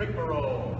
rigmarole.